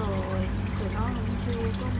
rồi tụi nó không chưa có